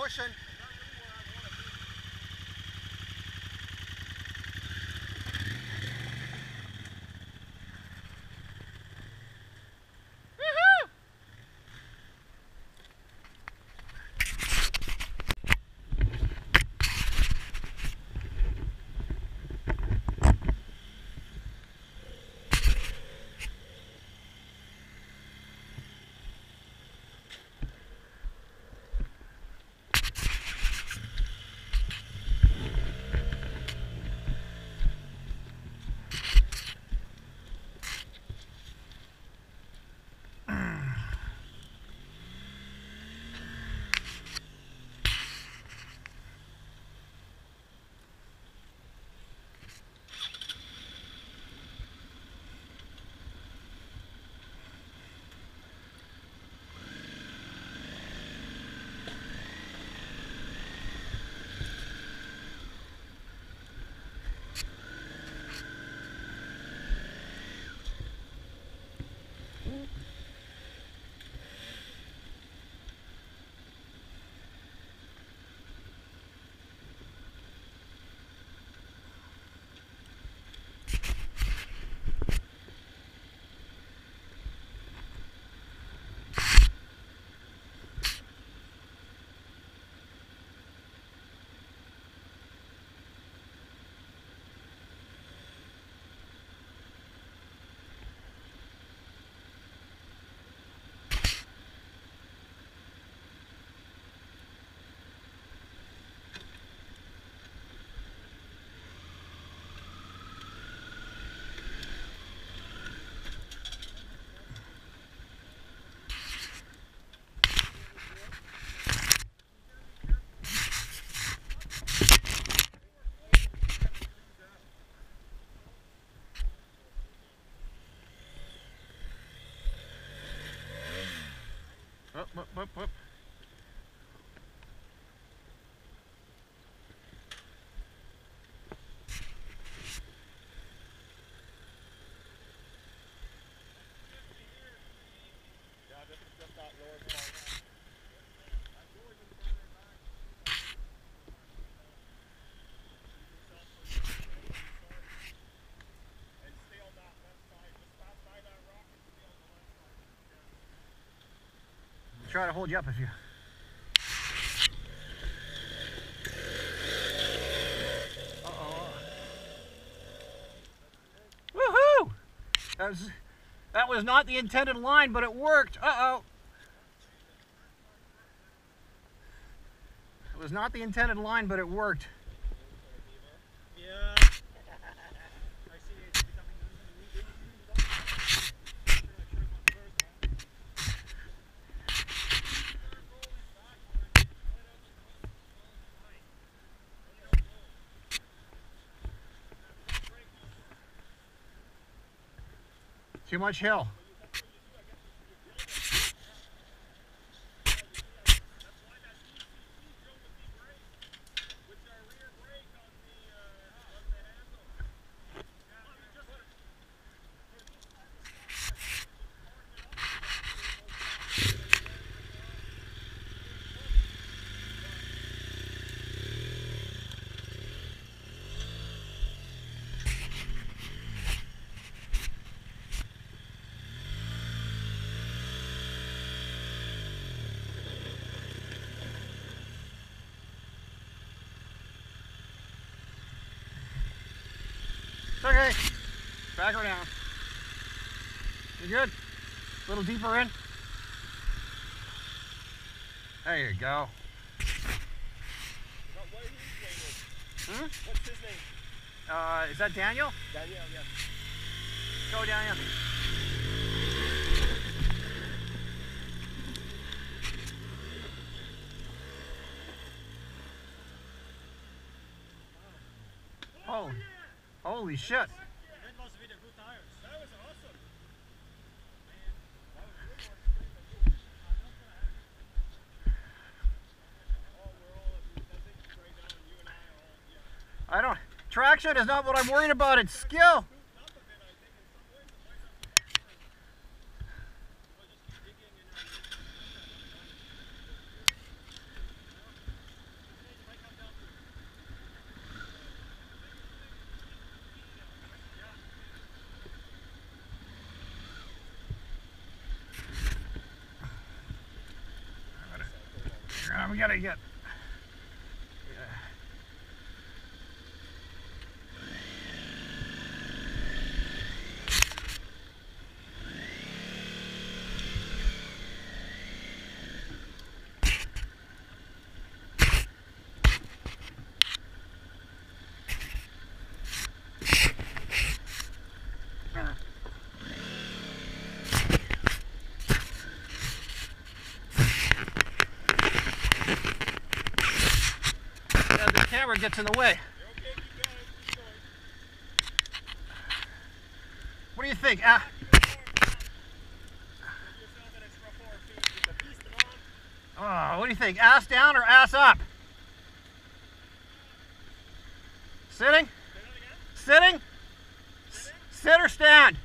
I'm Try to hold you up if you. Uh-oh. Woohoo! That was, that was not the intended line, but it worked. Uh-oh. It was not the intended line, but it worked. Too much hill. It's okay. Back her down. You good? A little deeper in. There you go. Hmm? What's his name? Uh, is that Daniel? Daniel, yeah. Go, Daniel. Oh, holy shit. That must be the good tires. That was awesome. I don't, traction is not what I'm worried about, it's skill. Uh, we gotta get. Yeah, the gets in the way. What do you think? On. oh, what do you think? Ass down or ass up? Sitting? Sitting? Sit or stand?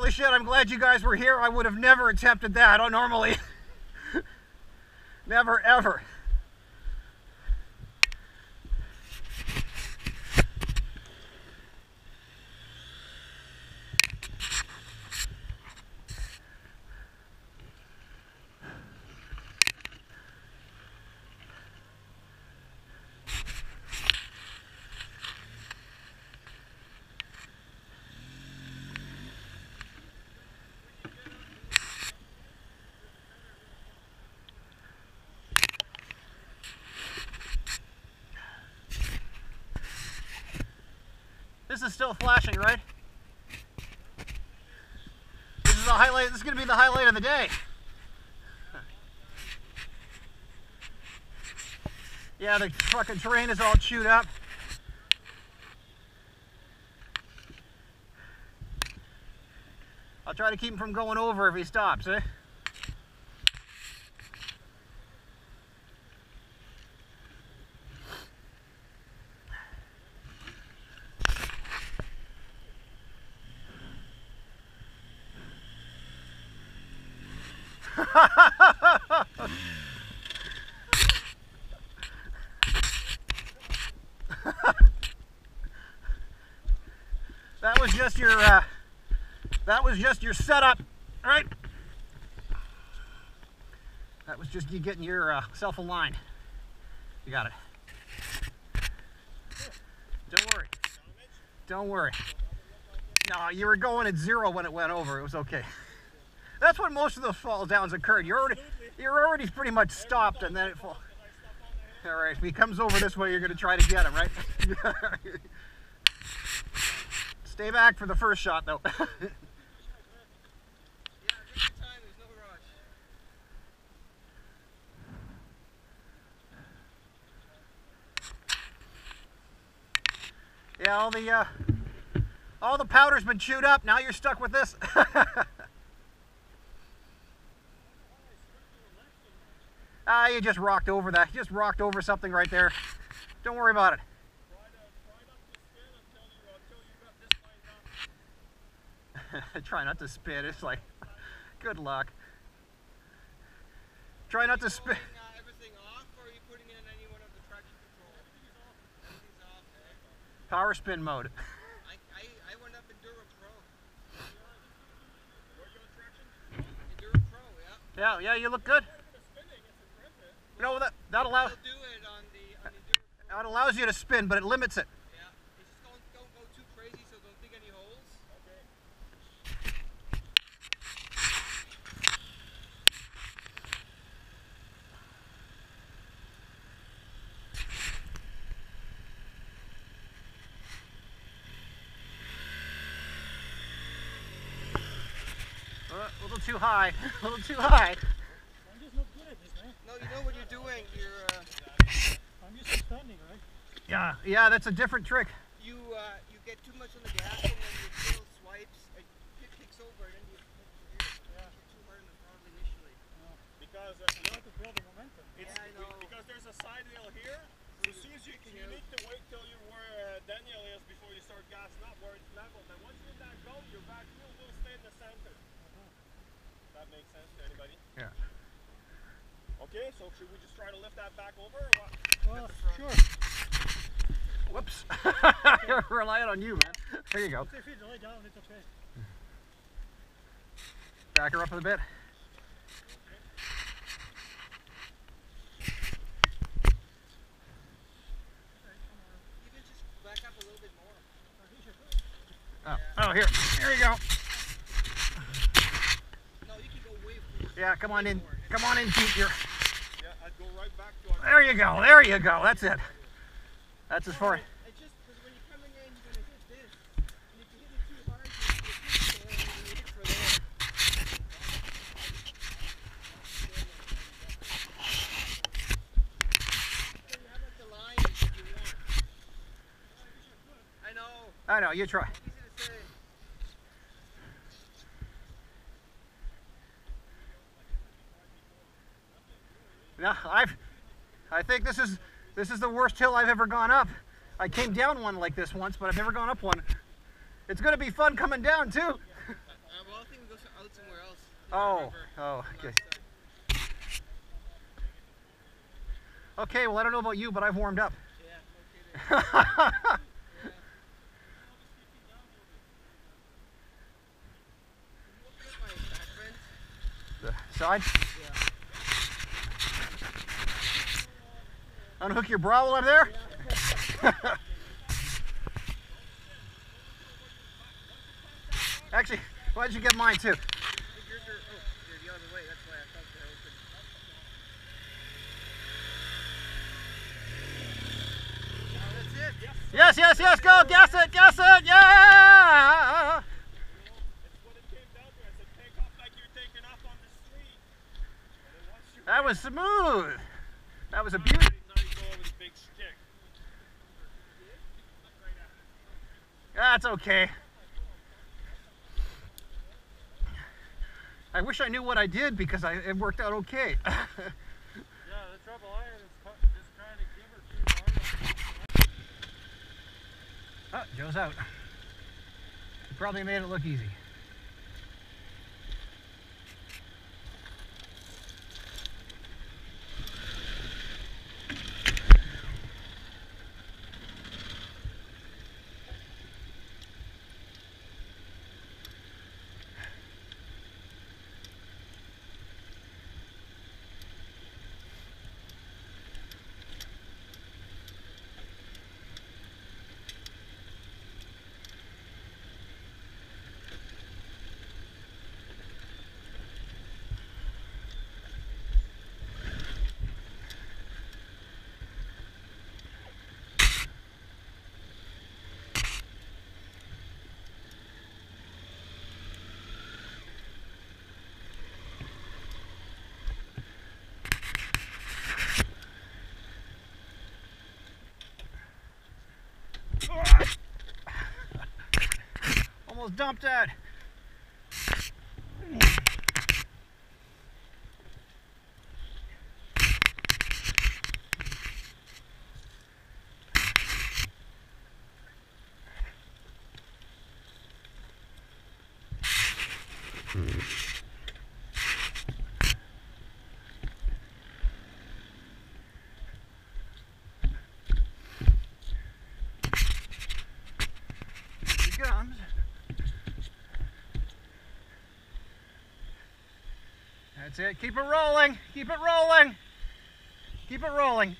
Holy shit, I'm glad you guys were here. I would have never attempted that. I don't normally. never ever. This is still flashing, right? This is the highlight. This is going to be the highlight of the day. Yeah, the fucking terrain is all chewed up. I'll try to keep him from going over if he stops, eh? That was just your uh, that was just your setup, right? That was just you getting yourself aligned. You got it. Don't worry. Don't worry. No, you were going at zero when it went over. It was okay. That's when most of the fall downs occurred. You're already you're already pretty much stopped, and then it fall. All right, if he comes over this way, you're going to try to get him, right? Stay back for the first shot, though. Yeah, time, no yeah, all the uh, all the powder's been chewed up. Now you're stuck with this. Ah, you just rocked over that. You just rocked over something right there. Don't worry about it. I try not to spit. It's like, good luck. Try not to spit. Power spin mode. I, I, I went up Enduro Pro. Enduro Pro, yeah. Yeah, yeah, you look good. You know, that, that allows... That allows you to spin, but it limits it. Little too high. A little too high. I'm just not good at this, man. No, you know what you're doing. You're uh, I'm used to standing, right? Yeah, yeah, that's a different trick. you uh, you get too much on the gas and then your tail swipes and it kicks over and then you hit your ear. Hit too hard on the throttle initially. Because uh, You have to build the momentum. it's, Yeah, I know. because there's a side hill here. So as soon as you, can you need to wait till you're where uh, Daniel is before you start gassing up where it's level. Then once you hit that goal, your back wheel will stay in the center. That makes sense to anybody? Yeah. Okay, so should we just try to lift that back over or what? Well, sure. Whoops. Relying on you, man. There you go. If you lay down, it's okay. Back her up a bit. Even just back up a little bit more. Oh, oh here. There you go. No, you can go way forward. Yeah, come on in. Come on in, Pete. You're, Yeah, I'd go right back to our there you go. There you go. That's it. That's as far. It's just because when you're coming in, you're gonna hit this. And if you hit it too hard, you're gonna hit there and you're gonna hit for there. So you have like the line that you want. I know. I know. You try. Easy to say. No, I've. I think this is this is the worst hill I've ever gone up. I came down one like this once, but I've never gone up one. It's gonna be fun coming down too. Uh, well, I think we go out somewhere else. Oh, oh, okay. Okay, well I don't know about you, but I've warmed up. Yeah, okay there. Look at my back fence. the side. Yeah. Unhook your bra while I'm there. Actually, why don't you get mine too? Yes, yes, yes, go, gas it, gas it, yeah! It's what it came down to. I said, take off like you're taking off on the street. And then once you That was smooth. That was a beauty. now you go over the big stick. That's okay. I wish I knew what I did because I, it worked out okay. Yeah, the trouble I had is just trying to give her hard. oh, Joe's out. He probably made it look easy. Dumped that. Here he comes. That's it. Keep it rolling. Keep it rolling. Keep it rolling.